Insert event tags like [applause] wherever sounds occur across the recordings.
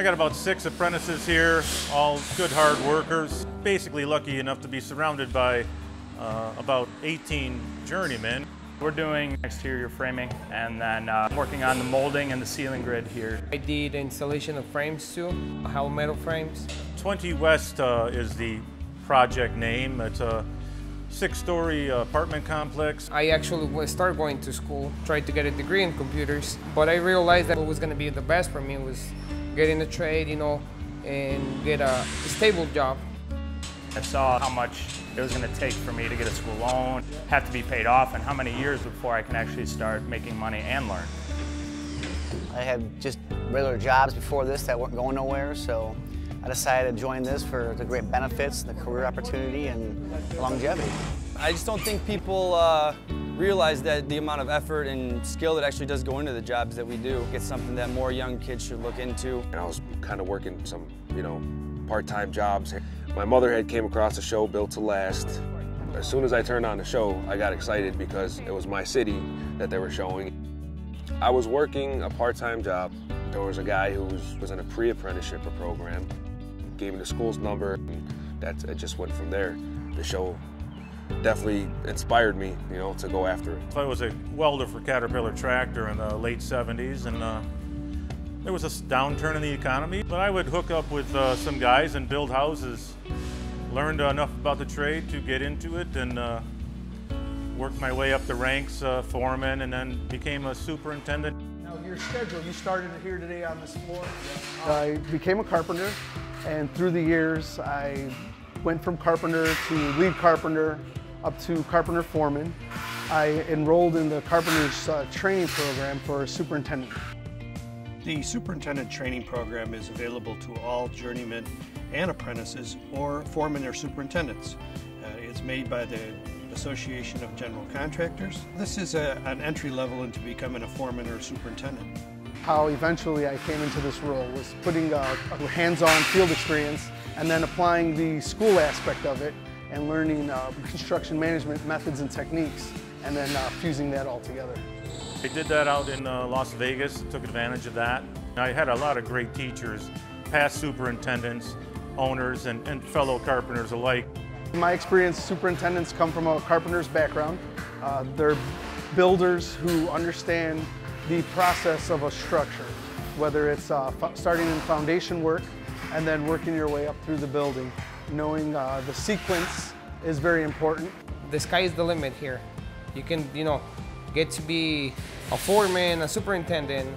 I got about six apprentices here, all good hard workers. Basically lucky enough to be surrounded by uh, about 18 journeymen. We're doing exterior framing and then uh, working on the molding and the ceiling grid here. I did installation of frames too, hollow metal frames. 20 West uh, is the project name. It's a six-story apartment complex. I actually started going to school, tried to get a degree in computers, but I realized that what was going to be the best for me was getting a trade, you know, and get a stable job. I saw how much it was going to take for me to get a school loan, have to be paid off, and how many years before I can actually start making money and learn. I had just regular jobs before this that weren't going nowhere, so I decided to join this for the great benefits, the career opportunity, and longevity. I just don't think people uh, realize that the amount of effort and skill that actually does go into the jobs that we do. It's something that more young kids should look into. And I was kind of working some, you know, part-time jobs. My mother had came across the show Built to Last. As soon as I turned on the show, I got excited because it was my city that they were showing. I was working a part-time job. There was a guy who was, was in a pre-apprenticeship program gave me the school's number, and that it just went from there. The show definitely inspired me, you know, to go after it. I was a welder for Caterpillar Tractor in the late 70s, and uh, there was a downturn in the economy, but I would hook up with uh, some guys and build houses. Learned enough about the trade to get into it and uh, worked my way up the ranks, uh, foreman, and then became a superintendent. Now, your schedule, you started here today on this floor? I became a carpenter, and through the years, I went from carpenter to lead carpenter up to carpenter foreman. I enrolled in the carpenter's uh, training program for superintendent. The superintendent training program is available to all journeymen and apprentices or foremen or superintendents. Uh, it's made by the Association of General Contractors. This is a, an entry level into becoming a foreman or superintendent how eventually I came into this role was putting a, a hands-on field experience and then applying the school aspect of it and learning uh, [laughs] construction management methods and techniques and then uh, fusing that all together. I did that out in uh, Las Vegas, took advantage of that. I had a lot of great teachers, past superintendents, owners, and, and fellow carpenters alike. In my experience, superintendents come from a carpenter's background. Uh, they're builders who understand the process of a structure, whether it's uh, starting in foundation work and then working your way up through the building. Knowing uh, the sequence is very important. The sky is the limit here. You can, you know, get to be a foreman, a superintendent,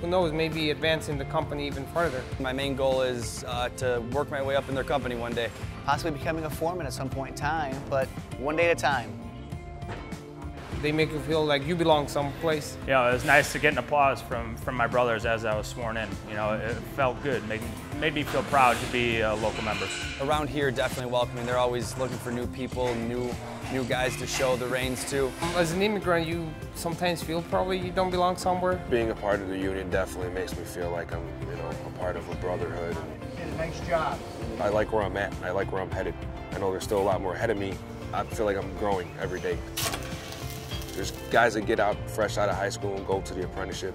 who knows, maybe advancing the company even further. My main goal is uh, to work my way up in their company one day. Possibly becoming a foreman at some point in time, but one day at a time. They make you feel like you belong someplace. You know, it was nice to get an applause from, from my brothers as I was sworn in. You know, it felt good, made, made me feel proud to be a local member. Around here, definitely welcoming. They're always looking for new people, new new guys to show the reins to. Um, as an immigrant, you sometimes feel probably you don't belong somewhere. Being a part of the union definitely makes me feel like I'm, you know, a part of a brotherhood. And a nice job. I like where I'm at. I like where I'm headed. I know there's still a lot more ahead of me. I feel like I'm growing every day. There's guys that get out fresh out of high school and go to the apprenticeship.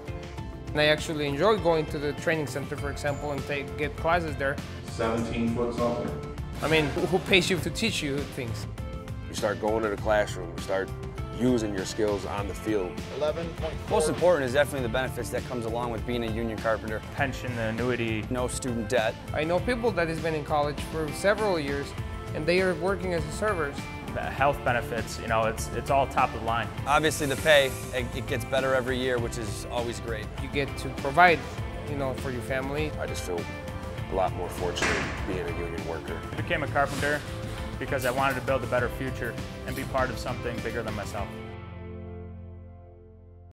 And I actually enjoy going to the training center, for example, and take, get classes there. 17 foot something. I mean, who pays you to teach you things? You start going to the classroom, you start using your skills on the field. 11. Most important is definitely the benefits that comes along with being a union carpenter. Pension, annuity. No student debt. I know people that has been in college for several years and they are working as servers health benefits, you know, it's, it's all top of the line. Obviously the pay, it, it gets better every year, which is always great. You get to provide, you know, for your family. I just feel a lot more fortunate being a union worker. I became a carpenter because I wanted to build a better future and be part of something bigger than myself.